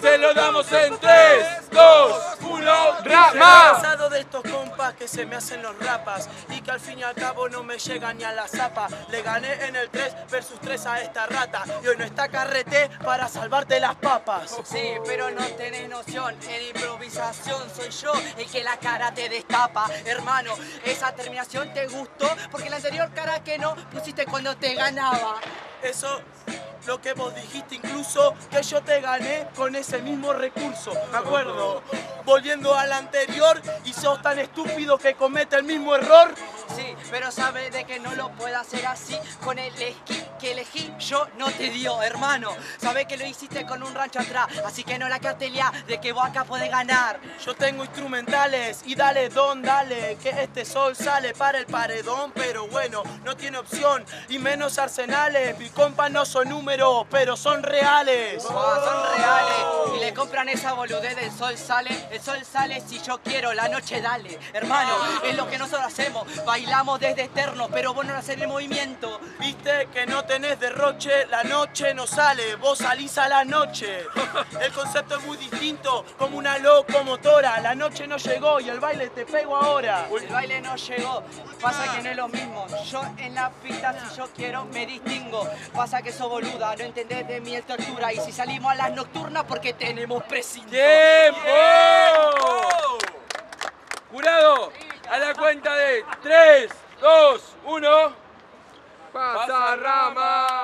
Se lo damos en 3, 2, 1, rap Más. cansado de estos compas que se me hacen los rapas y que al fin y al cabo no me llegan ni a la zapa. Le gané en el 3 versus 3 a esta rata y hoy no está carrete para salvarte las papas. Sí, pero no tenés noción, en improvisación soy yo el que la cara te destapa. Hermano, esa terminación te gustó porque la anterior cara que no pusiste cuando te ganaba. Eso lo que vos dijiste incluso que yo te gané con ese mismo recurso. Me acuerdo. Volviendo al anterior y sos tan estúpido que comete el mismo error. Sí, pero sabe de que no lo puedo hacer así con el esquí que elegí yo no te dio, hermano. Sabe que lo hiciste con un rancho atrás, así que no la cartelía de que vos acá podés ganar. Yo tengo instrumentales y dale don, dale, que este sol sale para el paredón, pero bueno, no tiene opción y menos arsenales. Mi compa no son números, pero son reales. Oh, son reales compran esa boludez del sol sale. El sol sale si yo quiero, la noche dale. Hermano, es lo que nosotros hacemos. Bailamos desde eterno, pero vos no haces el movimiento. Viste que no tenés derroche, la noche no sale, vos salís a la noche. El concepto es muy distinto, como una locomotora. La noche no llegó y el baile te pego ahora. El baile no llegó, pasa que no es lo mismo. Yo en la pista, si yo quiero, me distingo. Pasa que sos boluda, no entendés de mi estructura. Y si salimos a las nocturnas, porque tenemos precinto. ¡Oh! ¡Tiempo! Jurado, a la cuenta de 3, 2, 1. Pasarrama.